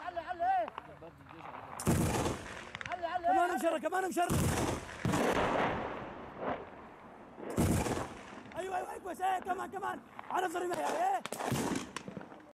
علي علي علي علي كمان مشرد كمان مشرد أيوه أيوه أيوه إيه كمان كمان. على الضريبه يا إيه؟